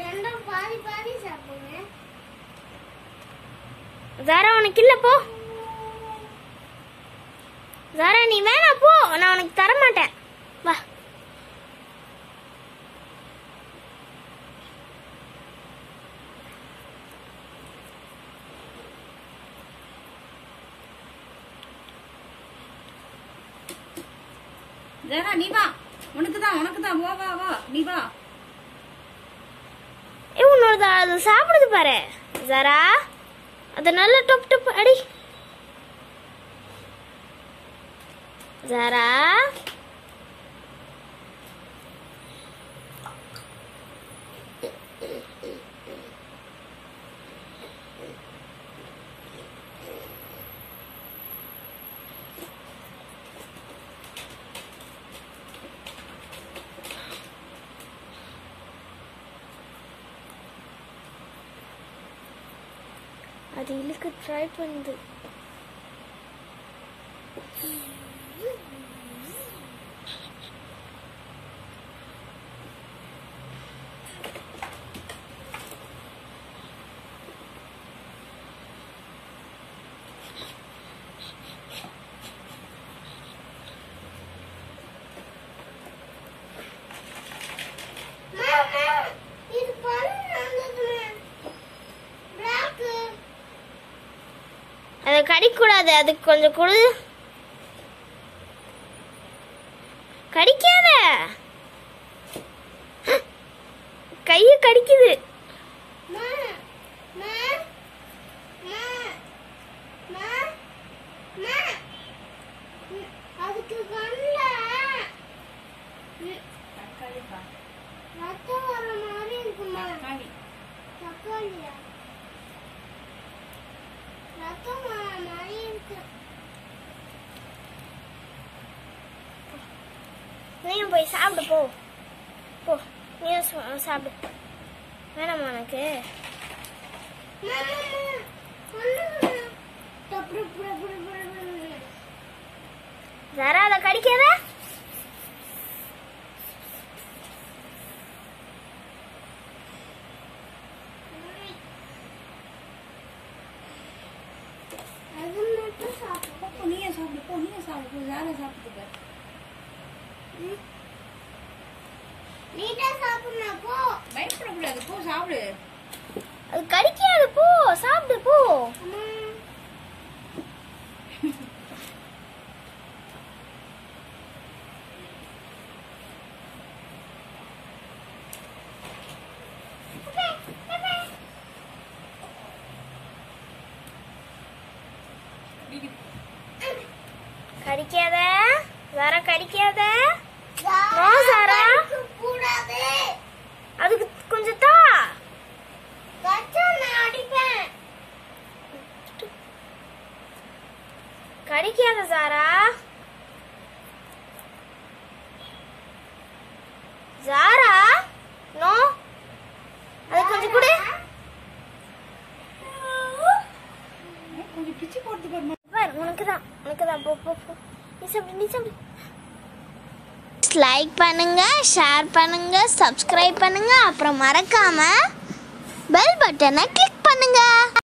ரெண்டும் பாதி பாதி சாப்பிடுங்க. ஜாரா உனக்கு இல்ல போ. ஜாரா நீ வேணா போ. நான் உனக்கு தர மாட்டேன் வா. ஜெரா நீ வா. உனக்கு தான் உனக்கு தான். வா வா வா. நீ வா. அது சாப்பிடுது பாரு. ஜரா அதை நல்ல டொப் டொப் அடி. ஜரா அது இழுக்க ட்ரை பண்ணுது அதை கடிக்கூடாது. அதுக்கு கொஞ்சம் கொடு. கடிக்க நீயும் போய் சாப்பிடு போ. போ. நீயும் சாப்பிடு. வேணாமா உனக்கு. ஜரா அதை கடிக்காத அது போ, நீயே சாப்பிடு போ நீயே சாப்பிடு போ. ஜாரா சாப்பிட்டு பாரு நீட்டா சாப்பிடணும் போ. பயப்படக்கூடாது போ சாப்பிடு. அது கடிக்காது போ. சாப்பிடு போ. கடிக்காத? ஜரா கடிக்காத சாரா, நோ, சாரா. கூடாது அதுக்கு கொஞ்சம் தா கச்சா நான் அடிப்பேன் கடிக்காத ஜாரா ஜாரா நோ. அது கொஞ்சம் கொடு. கொஞ்சம் பிச்சு போட்டு பாரு உனக்கு தான் உனக்கு தான் போ போ போ. நீ சாப்பிடு நீ சாப்பிடு. லைக் பண்ணுங்க ஷேர் பண்ணுங்க சப்ஸ்கிரைப் பண்ணுங்க அப்புறம் மறக்காம பெல் பட்டனை கிளிக்